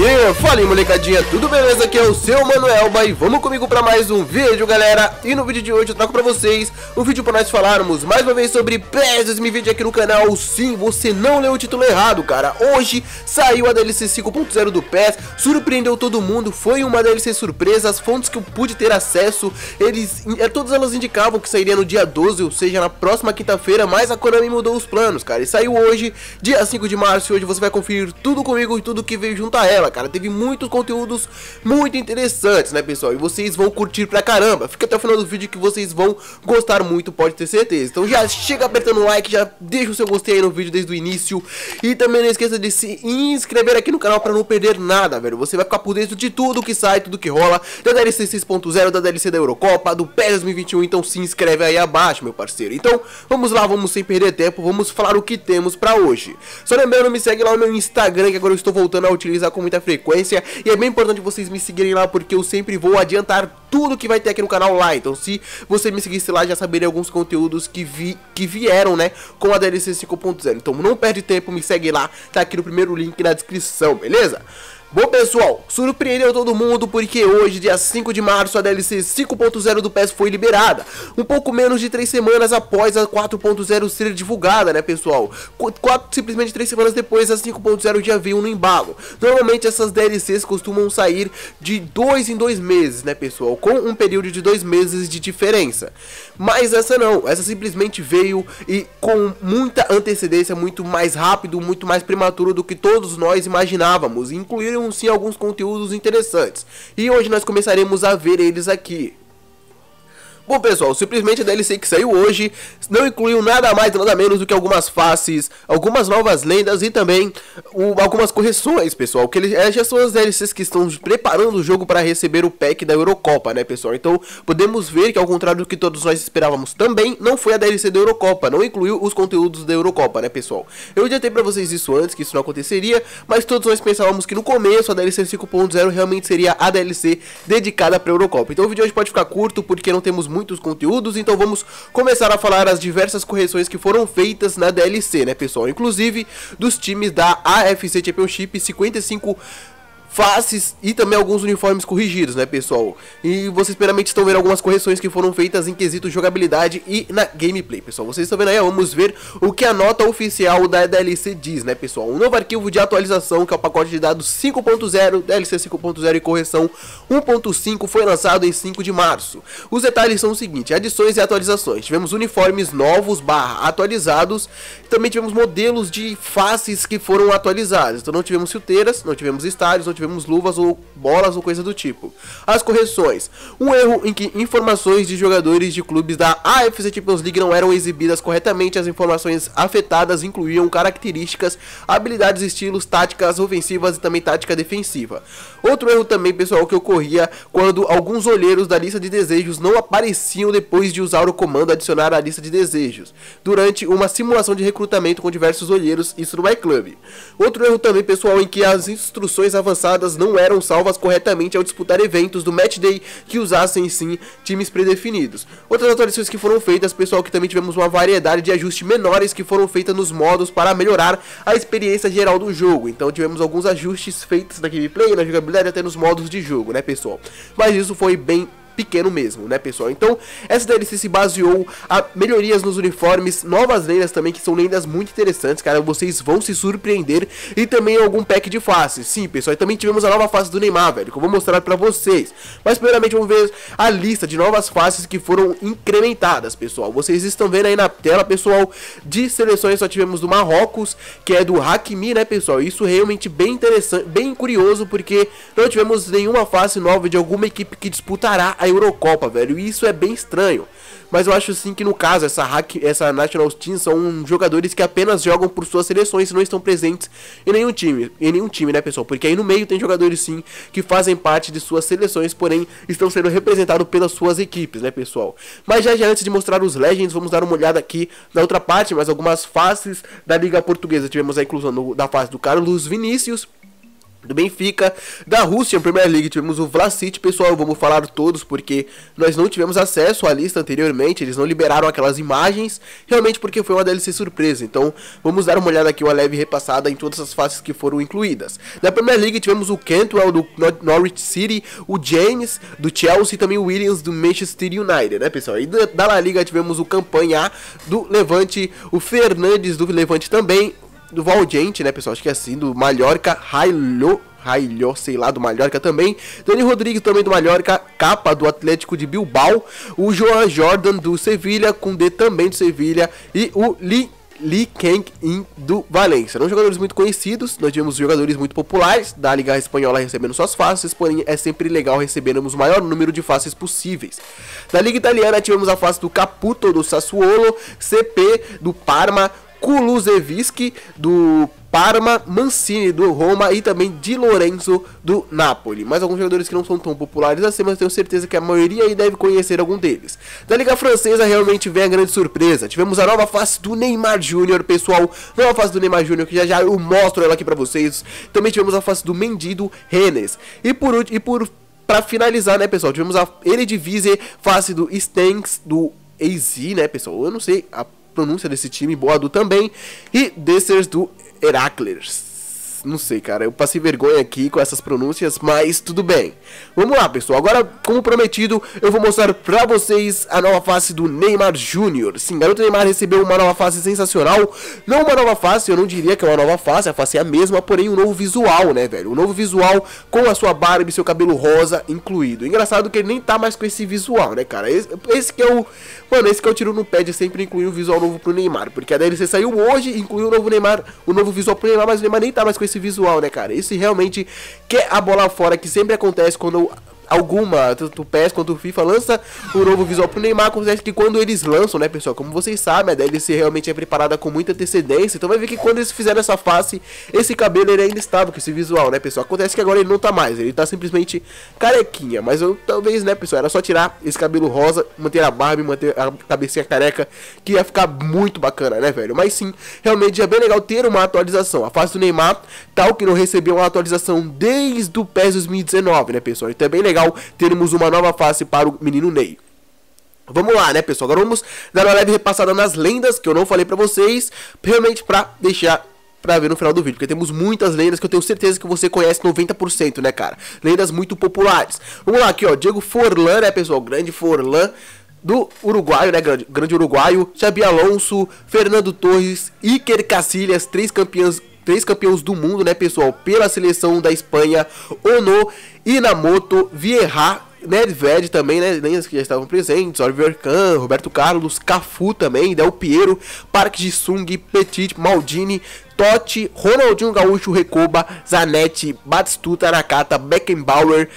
Yeah, fala aí molecadinha, tudo beleza? Aqui é o seu Manuelba e vamos comigo para mais um vídeo galera. E no vídeo de hoje eu trago para vocês um vídeo para nós falarmos mais uma vez sobre PES 2020 aqui no canal. Sim, você não leu o título errado cara. Hoje saiu a DLC 5.0 do PES, surpreendeu todo mundo Foi uma DLC surpresa, as fontes que eu pude ter acesso Eles, é, todas elas indicavam que sairia no dia 12, ou seja, na próxima quinta-feira Mas a Konami mudou os planos cara. E saiu hoje, dia 5 de março E hoje você vai conferir tudo comigo e tudo que veio junto a ela cara. Teve muitos conteúdos muito interessantes, né, pessoal? E vocês vão curtir pra caramba. Fica até o final do vídeo que vocês vão gostar muito, pode ter certeza. Então já chega apertando o like, já deixa o seu gostei aí no vídeo desde o início. E também não esqueça de se inscrever aqui no canal pra não perder nada, velho. Você vai ficar por dentro de tudo que sai, tudo que rola, da DLC 6.0, da DLC da Eurocopa, do PES 2021. Então se inscreve aí abaixo, meu parceiro. Então vamos lá, vamos sem perder tempo, vamos falar o que temos pra hoje. Só lembrando, me segue lá no meu Instagram, que agora eu estou voltando a utilizar com muita frequência e é bem importante vocês me seguirem lá porque eu sempre vou adiantar tudo que vai ter aqui no canal lá. Então se você me seguisse lá já saberia alguns conteúdos que, vi, que vieram, né, com a DLC 5.0. Então não perde tempo, me segue lá, tá aqui no primeiro link na descrição, beleza? Bom pessoal, surpreendeu todo mundo porque hoje, dia 5 de março, a DLC 5.0 do PES foi liberada. Um pouco menos de 3 semanas após a 4.0 ser divulgada, né pessoal? Quatro, simplesmente 3 semanas depois, a 5.0 já veio no embalo. Normalmente essas DLCs costumam sair de 2 em 2 meses, né pessoal? Com um período de 2 meses de diferença. Mas essa não, essa simplesmente veio e com muita antecedência, muito mais rápido, muito mais prematuro do que todos nós imaginávamos. Incluíram sim alguns conteúdos interessantes. E hoje nós começaremos a ver eles aqui. Bom pessoal, simplesmente a DLC que saiu hoje não incluiu nada mais nada menos do que algumas faces, algumas novas lendas e também algumas correções, pessoal. Que eles, já são as DLCs que estão preparando o jogo para receber o pack da Eurocopa, né pessoal? Então podemos ver que ao contrário do que todos nós esperávamos também, não foi a DLC da Eurocopa, não incluiu os conteúdos da Eurocopa, né pessoal? Eu adiantei para vocês isso antes, que isso não aconteceria, mas todos nós pensávamos que no começo a DLC 5.0 realmente seria a DLC dedicada para Eurocopa. Então o vídeo hoje pode ficar curto porque não temos muito muitos conteúdos, então vamos começar a falar as diversas correções que foram feitas na DLC, né pessoal? Inclusive dos times da AFC Championship 55 faces e também alguns uniformes corrigidos, né, pessoal? E vocês primeiramente estão vendo algumas correções que foram feitas em quesito jogabilidade e na gameplay, pessoal. Vocês estão vendo aí, vamos ver o que a nota oficial da DLC diz, né, pessoal? Um novo arquivo de atualização, que é o pacote de dados 5.0, DLC 5.0 e correção 1.5 foi lançado em 5 de março. Os detalhes são o seguinte, adições e atualizações. Tivemos uniformes novos barra atualizados, também tivemos modelos de faces que foram atualizados. Então não tivemos chuteiras, não tivemos estádios, não tivemos luvas ou bolas ou coisa do tipo. As correções. Um erro em que informações de jogadores de clubes da AFC Champions League não eram exibidas corretamente. As informações afetadas incluíam características, habilidades, estilos, táticas ofensivas e também tática defensiva. Outro erro também, pessoal, que ocorria quando alguns olheiros da lista de desejos não apareciam depois de usar o comando adicionar à lista de desejos, durante uma simulação de recrutamento com diversos olheiros, isso no MyClub. Outro erro também, pessoal, em que as instruções avançadas não eram salvas corretamente ao disputar eventos do Match Day que usassem sim times predefinidos. Outras atualizações que foram feitas, pessoal, que também tivemos uma variedade de ajustes menores que foram feitas nos modos para melhorar a experiência geral do jogo. Então tivemos alguns ajustes feitos na gameplay, na jogabilidade até nos modos de jogo, né, pessoal? Mas isso foi bem pequeno mesmo, né, pessoal? Então, essa DLC se baseou a melhorias nos uniformes, novas lendas também, que são lendas muito interessantes, cara, vocês vão se surpreender, e também algum pack de faces, sim, pessoal, e também tivemos a nova face do Neymar, velho, que eu vou mostrar pra vocês, mas primeiramente vamos ver a lista de novas faces que foram incrementadas, pessoal, vocês estão vendo aí na tela, pessoal, de seleções só tivemos do Marrocos, que é do Hakimi, né, pessoal, isso realmente bem interessante, bem curioso, porque não tivemos nenhuma face nova de alguma equipe que disputará a Eurocopa, velho. E isso é bem estranho. Mas eu acho sim que no caso, essa, hack, essa National Team são jogadores que apenas jogam por suas seleções e não estão presentes em nenhum time. Em nenhum time, né, pessoal? Porque aí no meio tem jogadores sim que fazem parte de suas seleções, porém estão sendo representados pelas suas equipes, né, pessoal? Mas já, já antes de mostrar os Legends, vamos dar uma olhada aqui na outra parte, mas algumas faces da Liga Portuguesa. Tivemos a inclusão no, da fase do Carlos Vinícius do Benfica, da Rússia, Premier League, tivemos o Vlasic, pessoal, vamos falar todos porque nós não tivemos acesso à lista anteriormente, eles não liberaram aquelas imagens, realmente porque foi uma DLC surpresa, então vamos dar uma olhada aqui, uma leve repassada em todas as faces que foram incluídas. Da Premier League tivemos o Cantwell do Norwich City, o James do Chelsea e também o Williams do Manchester United, né pessoal? E da La Liga tivemos o Campanha do Levante, o Fernandes do Levante também, do Valdente, né, pessoal? Acho que é assim, do Mallorca, Railho, Railho, sei lá, do Mallorca também. Dani Rodrigues também do Mallorca, capa do Atlético de Bilbao. O Joan Jordan do Sevilha, D também do Sevilha. E o Lee Lee Kang-in do Valência. Não jogadores muito conhecidos, nós tivemos jogadores muito populares da Liga Espanhola recebendo suas faces, porém é sempre legal recebermos o maior número de faces possíveis. Na Liga Italiana tivemos a face do Caputo do Sassuolo, CP do Parma, Kulusevski do Parma, Mancini do Roma e também Di Lorenzo do Napoli. Mais alguns jogadores que não são tão populares assim, mas tenho certeza que a maioria aí deve conhecer algum deles. Da Liga Francesa realmente vem a grande surpresa. Tivemos a nova face do Neymar Júnior, pessoal. Nova face do Neymar Júnior, que já já eu mostro ela aqui pra vocês. Também tivemos a face do Mendy do Rennes. E por, e por para finalizar, né, pessoal, tivemos a Eredivisie face do Stanks do AZ, né, pessoal? Eu não sei a pronúncia desse time, Boadu também, e Dessers do Heracles não sei, cara. Eu passei vergonha aqui com essas pronúncias, mas tudo bem. Vamos lá, pessoal. Agora, como prometido, eu vou mostrar pra vocês a nova face do Neymar Júnior. Sim, garoto Neymar recebeu uma nova face sensacional. Não uma nova face, eu não diria que é uma nova face, a face é a mesma, porém um novo visual, né, velho? Um novo visual com a sua barba e seu cabelo rosa incluído. Engraçado que ele nem tá mais com esse visual, né, cara? Esse, esse que é o... Mano, esse que é o tiro no pé de sempre incluir um visual novo pro Neymar. Porque a DLC saiu hoje, incluiu o novo Neymar, o novo visual pro Neymar, mas o Neymar nem tá mais com esse visual, né, cara? Isso realmente quer a bola fora, que sempre acontece quando alguma, tanto o PES quanto o FIFA lança o novo visual pro Neymar, acontece que quando eles lançam, né, pessoal, como vocês sabem, a DLC realmente é preparada com muita antecedência, então vai ver que quando eles fizeram essa face, esse cabelo ele ainda estava com esse visual, né, pessoal? Acontece que agora ele não tá mais, ele tá simplesmente carequinha, mas eu talvez, né, pessoal, era só tirar esse cabelo rosa, manter a barba, manter a cabecinha careca, que ia ficar muito bacana, né, velho? Mas sim, realmente é bem legal ter uma atualização. A face do Neymar, tal que não recebeu uma atualização desde o PES 2019, né, pessoal? Então é bem legal legal termos uma nova face para o menino Ney. Vamos lá, né, pessoal? Agora vamos dar uma leve repassada nas lendas que eu não falei pra vocês, realmente pra deixar pra ver no final do vídeo, porque temos muitas lendas que eu tenho certeza que você conhece 90%, né, cara? Lendas muito populares. Vamos lá, aqui, ó, Diego Forlan, né, pessoal? Grande Forlan do uruguaio, né, grande, grande uruguaio, Xabi Alonso, Fernando Torres, Iker Casillas, três campeões três campeões do mundo, né, pessoal, pela seleção da Espanha, Ono, Inamoto, Vieira, Nedved também, né, lendas que já estavam presentes, Oliver Kahn, Roberto Carlos, Cafu também, Del Piero, Park Ji-sung, Petit, Maldini, Totti, Ronaldinho Gaúcho, Recoba, Zanetti, Batistuta, Nakata, Beckenbauer,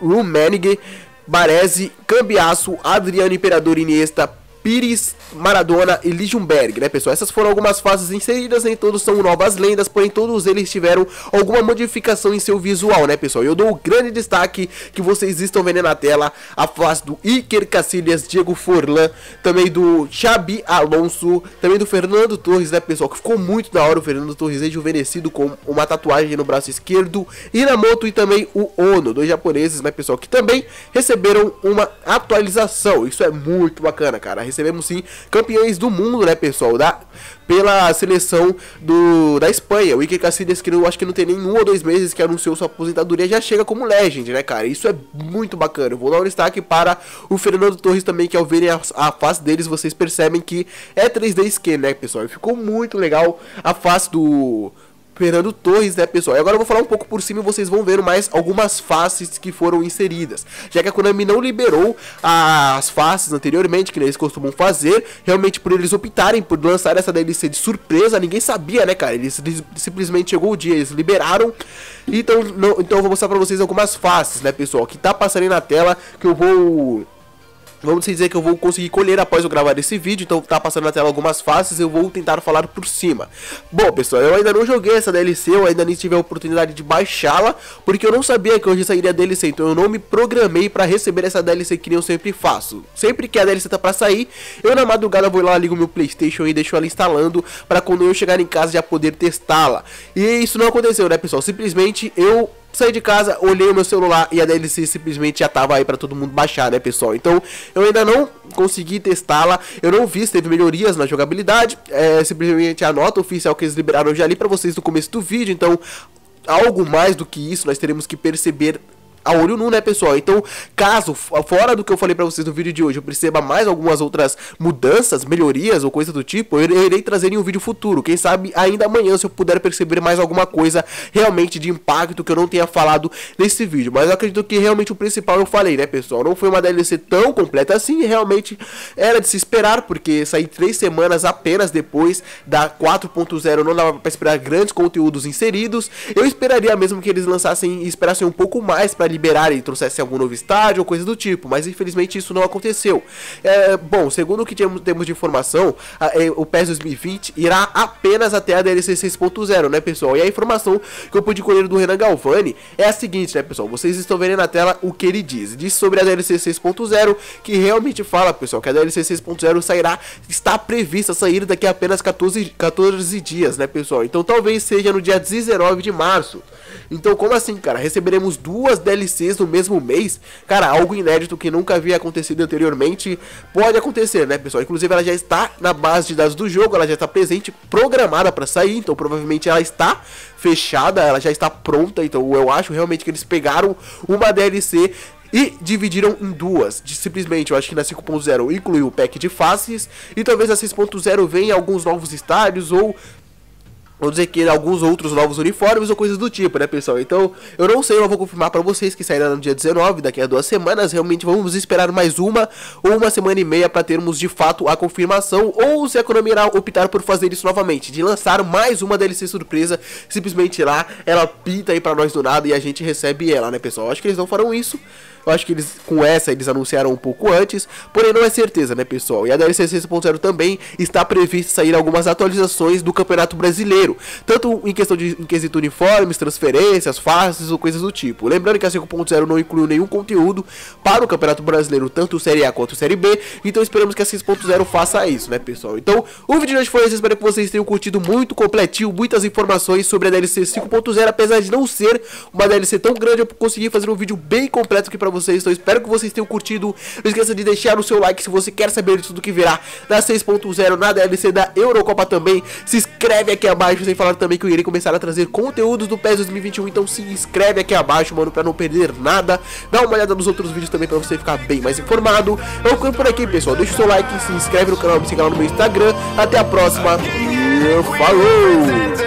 Rummenigge, Baresi, Cambiaço, Adriano Imperador Iniesta, Pires, Maradona e Lichtenberg, né, pessoal? Essas foram algumas fases inseridas, nem todos são novas lendas, porém todos eles tiveram alguma modificação em seu visual, né, pessoal? Eu dou um grande destaque que vocês estão vendo na tela, a face do Iker Casillas, Diego Forlan, também do Xabi Alonso, também do Fernando Torres, né, pessoal? Que ficou muito da hora o Fernando Torres rejuvenescido com uma tatuagem no braço esquerdo, Inamoto e também o Ono, dois japoneses, né, pessoal? Que também receberam uma atualização, isso é muito bacana, cara recebemos sim campeões do mundo, né, pessoal? Da, pela seleção do, da Espanha. O Iker Casillas, que eu acho que não tem nem um ou dois meses que anunciou sua aposentadoria, já chega como legend, né, cara? Isso é muito bacana. Eu vou dar um destaque para o Fernando Torres também, que ao verem a, a face deles, vocês percebem que é 3D skin, né, pessoal? Ficou muito legal a face do Fernando Torres, né, pessoal? E agora eu vou falar um pouco por cima e vocês vão ver mais algumas faces que foram inseridas. Já que a Konami não liberou as faces anteriormente, que eles costumam fazer, realmente por eles optarem por lançar essa DLC de surpresa, ninguém sabia, né, cara? Eles simplesmente chegou o dia, eles liberaram. Então, não, então eu vou mostrar pra vocês algumas faces, né, pessoal? Que tá passando aí na tela, que eu vou Vamos dizer que eu vou conseguir colher após eu gravar esse vídeo, então tá passando na tela algumas faces, eu vou tentar falar por cima. Bom, pessoal, eu ainda não joguei essa DLC, eu ainda nem tive a oportunidade de baixá-la, porque eu não sabia que hoje sairia a DLC, então eu não me programei para receber essa DLC que nem eu sempre faço. Sempre que a DLC tá pra sair, eu na madrugada vou lá, ligo meu Playstation e deixo ela instalando, para quando eu chegar em casa já poder testá-la. E isso não aconteceu, né, pessoal? Simplesmente eu saí de casa, olhei o meu celular e a DLC simplesmente já tava aí para todo mundo baixar, né, pessoal? Então, eu ainda não consegui testá-la, eu não vi se teve melhorias na jogabilidade, é simplesmente a nota oficial que eles liberaram já li para vocês no começo do vídeo, então algo mais do que isso nós teremos que perceber a olho nu, né, pessoal? Então, caso, fora do que eu falei pra vocês no vídeo de hoje, eu perceba mais algumas outras mudanças, melhorias ou coisa do tipo, eu irei trazer em um vídeo futuro. Quem sabe ainda amanhã, se eu puder perceber mais alguma coisa realmente de impacto que eu não tenha falado nesse vídeo. Mas eu acredito que realmente o principal eu falei, né, pessoal? Não foi uma DLC tão completa assim, realmente era de se esperar, porque sair três semanas apenas depois da 4.0 não dava pra esperar grandes conteúdos inseridos. Eu esperaria mesmo que eles lançassem e esperassem um pouco mais pra liberarem e trouxessem algum novo estádio ou coisa do tipo, mas infelizmente isso não aconteceu. É, bom, segundo o que temos de informação, a, é, o PES 2020 irá apenas até a DLC 6.0, né, pessoal? E a informação que eu pude colher do Renan Galvani é a seguinte, né, pessoal? Vocês estão vendo na tela o que ele diz. Diz sobre a DLC 6.0, que realmente fala, pessoal, que a DLC 6.0 sairá, está prevista sair daqui a apenas 14, 14 dias, né, pessoal? Então talvez seja no dia 19 de março. Então, como assim, cara? Receberemos duas DLCs no mesmo mês? Cara, algo inédito que nunca havia acontecido anteriormente. Pode acontecer, né, pessoal? Inclusive, ela já está na base de dados do jogo, ela já está presente, programada para sair. Então, provavelmente ela está fechada, ela já está pronta. Então, eu acho realmente que eles pegaram uma DLC e dividiram em duas. De, simplesmente, eu acho que na 5.0 incluiu o pack de faces e talvez a 6.0 venha alguns novos estádios ou Vamos dizer que alguns outros novos uniformes ou coisas do tipo, né, pessoal? Então, eu não sei, eu não vou confirmar para vocês que sairá no dia 19, daqui a duas semanas. Realmente vamos esperar mais uma ou uma semana e meia para termos de fato a confirmação. Ou se a Konami irá optar por fazer isso novamente, de lançar mais uma DLC surpresa, simplesmente lá, ela pinta aí para nós do nada e a gente recebe ela, né, pessoal? Acho que eles não farão isso. Eu acho que eles, com essa, eles anunciaram um pouco antes, porém não é certeza, né, pessoal? E a DLC 6.0 também está prevista sair algumas atualizações do Campeonato Brasileiro, tanto em questão de em quesito uniformes, transferências, faces ou coisas do tipo. Lembrando que a 5.0 não incluiu nenhum conteúdo para o Campeonato Brasileiro, tanto Série A quanto Série B, então esperamos que a 6.0 faça isso, né, pessoal? Então, o vídeo de hoje foi esse, espero que vocês tenham curtido muito completinho, muitas informações sobre a DLC 5.0, apesar de não ser uma DLC tão grande, eu consegui fazer um vídeo bem completo aqui pra vocês. Então espero que vocês tenham curtido. Não esqueça de deixar o seu like se você quer saber de tudo que virá na 6.0, na DLC da Eurocopa também. Se inscreve aqui abaixo, sem falar também que eu irei começar a trazer conteúdos do PES 2021. Então se inscreve aqui abaixo, mano, pra não perder nada. Dá uma olhada nos outros vídeos também pra você ficar bem mais informado. Eu ficando por aqui, pessoal. Deixa o seu like, se inscreve no canal, me siga lá no meu Instagram. Até a próxima. E falou!